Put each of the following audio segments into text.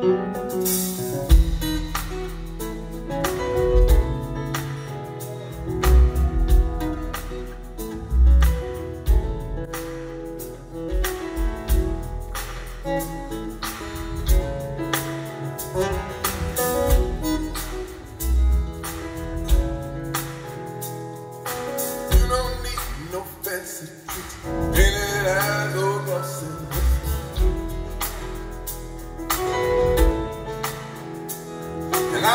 Música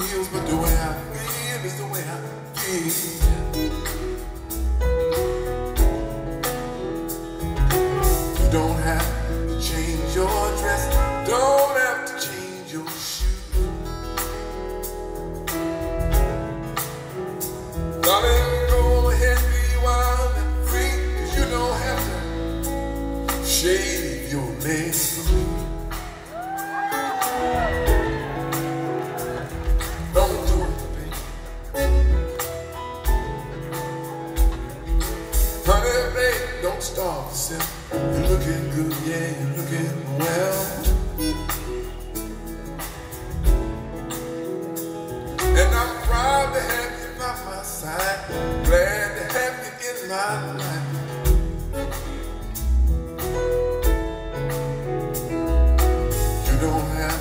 feels, but the way I feel is the way I feel. You don't have to change your dress, don't have to change your shoes. Darling, rock star yourself. You're looking good, yeah, you're looking well. And I'm proud to have you by my side, glad to have you in my life. You don't have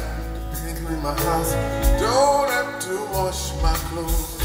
to clean my house, don't have to wash my clothes.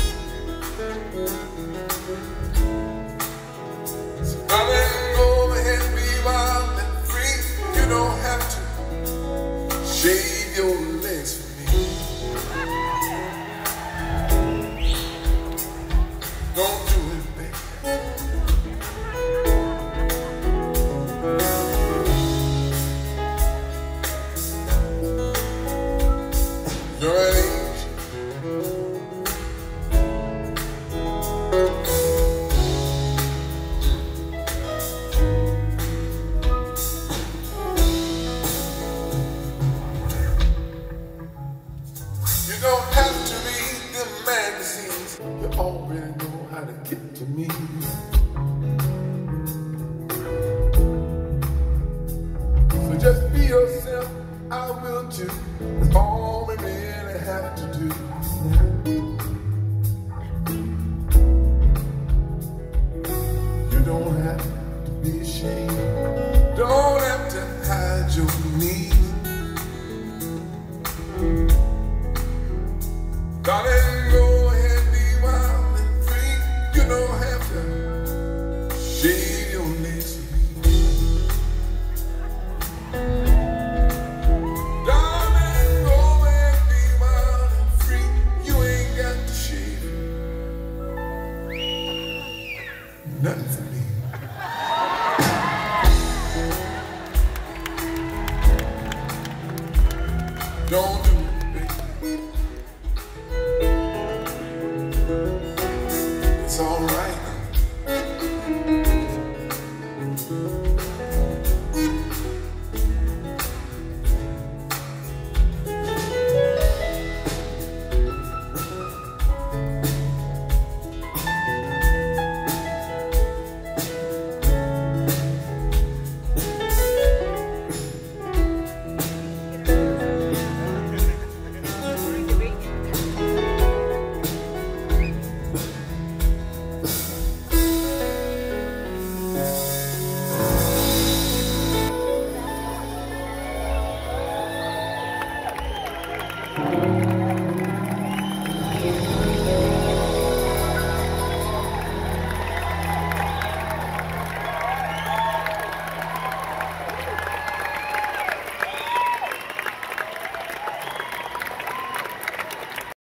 Your age. me. So just be yourself, I will too. All we really have to do. You don't have to be ashamed. Don't have to hide your needs. Darling, nothing for me. Don't do